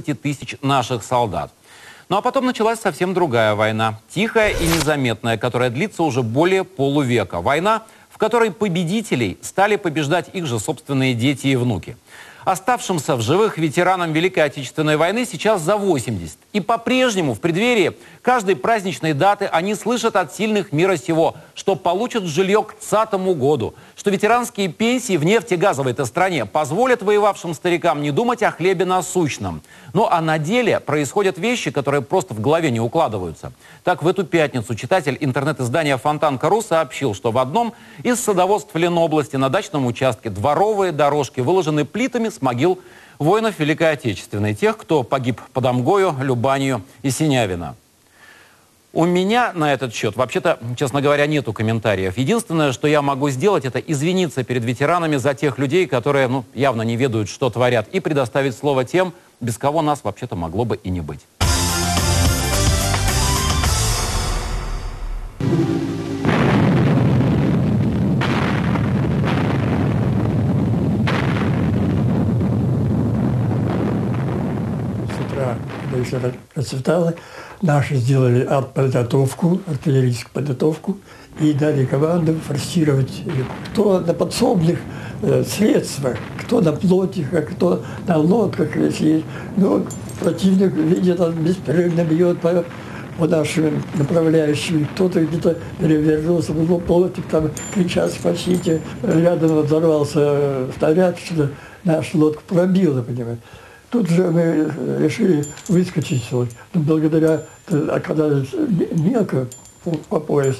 тысяч наших солдат. Ну а потом началась совсем другая война. Тихая и незаметная, которая длится уже более полувека. Война, в которой победителей стали побеждать их же собственные дети и внуки. Оставшимся в живых ветеранам Великой Отечественной войны сейчас за 80. И по-прежнему в преддверии каждой праздничной даты они слышат от сильных мира сего, что получат жилье к 30 году, что ветеранские пенсии в нефтегазовой-то стране позволят воевавшим старикам не думать о хлебе насущном. Ну а на деле происходят вещи, которые просто в голове не укладываются. Так, в эту пятницу читатель интернет-издания «Фонтан.ру» сообщил, что в одном из садоводств Ленобласти на дачном участке дворовые дорожки выложены плитами с могил воинов Великой Отечественной, тех, кто погиб под Амгою, Любанью и Синявино. У меня на этот счет, вообще-то, честно говоря, нету комментариев. Единственное, что я могу сделать, это извиниться перед ветеранами за тех людей, которые ну, явно не ведают, что творят, и предоставить слово тем, без кого нас вообще-то могло бы и не быть. Когда еще наши сделали подготовку, артиллерийскую подготовку, и дали команду форсировать кто на подсобных э, средствах, кто на плотиках, кто на лодках, если. Ну, противник, видит, он беспрерывно бьет по, по нашим направляющим. Кто-то где-то перевернулся, был плотик, там кричат, спасите. Рядом взорвался снаряд, что нашу лодку пробило, понимаете. Тут же мы решили выскочить. Благодаря, а когда мелко по, по пояс,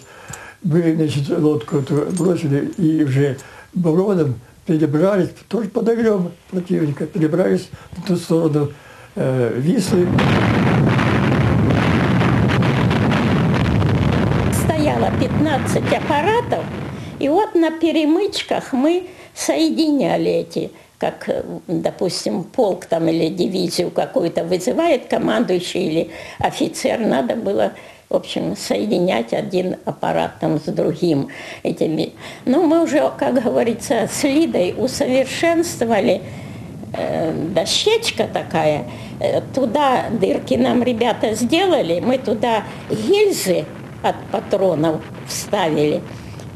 мы, значит, лодку бросили и уже Броном перебрались, тоже подогрем противника, перебрались в ту сторону э, Вислы. Стояло 15 аппаратов, и вот на перемычках мы соединяли эти как, допустим, полк там или дивизию какую-то вызывает командующий или офицер, надо было в общем, соединять один аппарат там с другим. Этими. Но мы уже, как говорится, с Лидой усовершенствовали э, дощечка такая, э, туда дырки нам ребята сделали, мы туда гильзы от патронов вставили,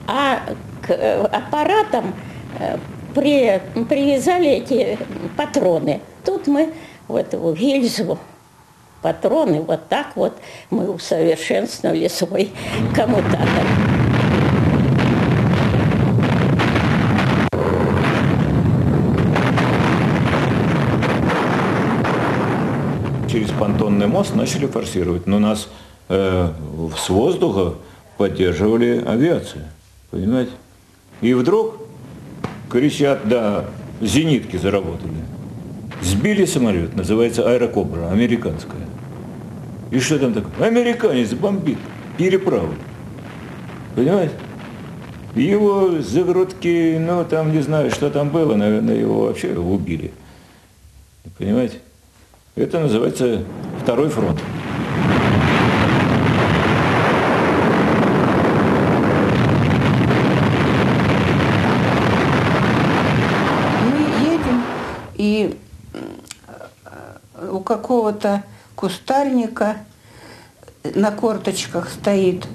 а к э, аппаратам э, при, привязали эти патроны. Тут мы в эту гильзу патроны, вот так вот мы усовершенствовали свой коммутатор. Через понтонный мост начали форсировать, но нас э, с воздуха поддерживали авиация, понимаете? И вдруг кричат, да, зенитки заработали. Сбили самолет, называется аэрокобра, американская. И что там такое? Американец бомбит переправу. Понимаете? Его за грудки, ну там не знаю, что там было, наверное, его вообще убили. Понимаете? Это называется второй фронт. Мы едем, и у какого-то кустарника на корточках стоит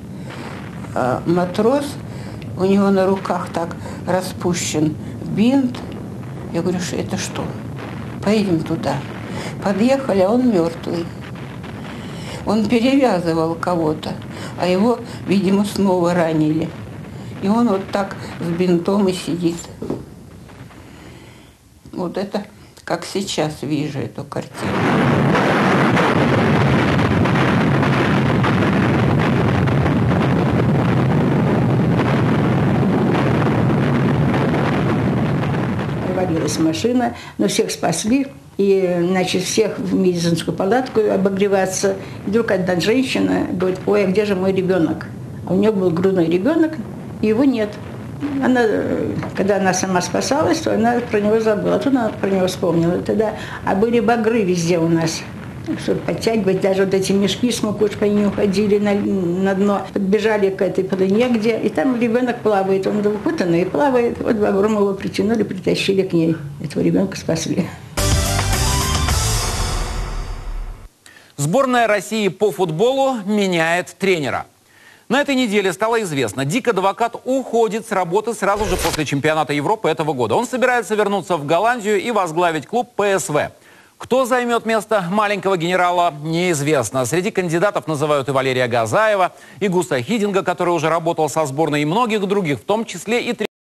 э, матрос, у него на руках так распущен бинт. Я говорю, что это что? Поедем туда. Подъехали, а он мертвый. Он перевязывал кого-то, а его, видимо, снова ранили. И он вот так с бинтом и сидит. Вот это, как сейчас вижу эту картину. Провалилась машина, но всех спасли. И, значит, всех в медицинскую палатку обогреваться. И вдруг одна женщина говорит, ой, а где же мой ребенок? А у нее был грудной ребенок, и его нет. Она, когда она сама спасалась, то она про него забыла. А тут она про него вспомнила. Тогда, а были багры везде у нас чтобы подтягивать, даже вот эти мешки с мукушкой не уходили на, на дно, подбежали к этой полыне, где, и там ребенок плавает, он укутанный и плавает, вот багром его притянули, притащили к ней, этого ребенка спасли. Сборная России по футболу меняет тренера. На этой неделе стало известно, Дик Адвокат уходит с работы сразу же после чемпионата Европы этого года. Он собирается вернуться в Голландию и возглавить клуб ПСВ. Кто займет место маленького генерала, неизвестно. Среди кандидатов называют и Валерия Газаева, и Густа Хидинга, который уже работал со сборной, и многих других, в том числе и